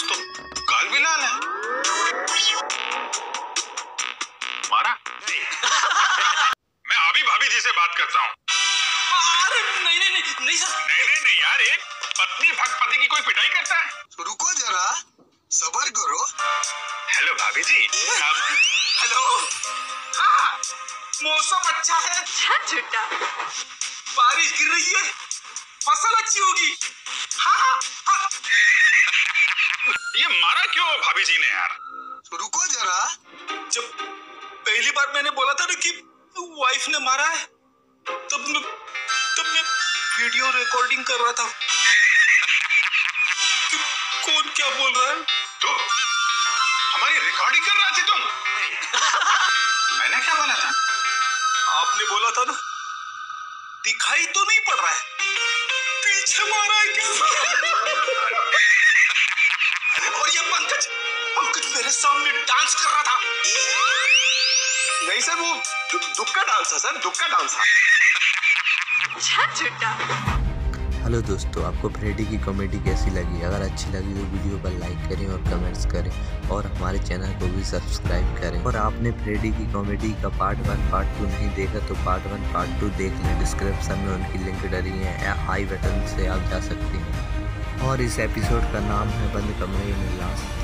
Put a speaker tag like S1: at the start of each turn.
S1: आज तो गाल भी लाल है। मारा? मैं अभी भाभी जी से बात करता हूँ।
S2: नहीं नहीं नहीं नहीं सर।
S1: नहीं नहीं नहीं यार एक पत्नी भक्त पति की कोई पिटाई करता है।
S3: रुको जरा सबर करो।
S1: हेलो भाभी जी। आप
S2: हेलो। हाँ मौसम अच्छा है।
S4: झूठा।
S2: बारिश गिर रही है। फ़सल अच्छी होगी। हाँ हाँ
S1: ये मारा क्यों भाभी जी ने यार?
S3: रुको जरा।
S2: जब पहली बार मैंने बोला था ना कि वाइफ ने मारा है तब मैं तब मैं वीडियो रिकॉर्डिंग कर रहा था। कि कौन क्या बोल रहा है?
S1: तो हमारी रिकॉर्डिंग कर रहा थे तुम? मैंने क्या बोला था?
S2: आपने बोला था ना दिखाई तो नहीं पड़ रहा है। पीछे मारा है क्या? मेरे सामने डांस कर रहा था।
S3: नहीं सर वो दुख का डांस था सर दुख का डांस था
S5: हेलो दोस्तों आपको फ्रेडी की कॉमेडी कैसी लगी? अगर अच्छी लगी तो वीडियो पर लाइक करें और कमेंट्स करें और हमारे चैनल को भी सब्सक्राइब करें। और आपने फ्रेडी की कॉमेडी का पार्ट वन पार्ट टू नहीं देखा तो पार्ट वन पार्ट टू देख लें। डिस्क्रिप्शन में उनकी लिंक डली है। या आई बटन से आप जा सकते हैं। और इस एपिसोड का नाम है बंद कमरे में लास्ट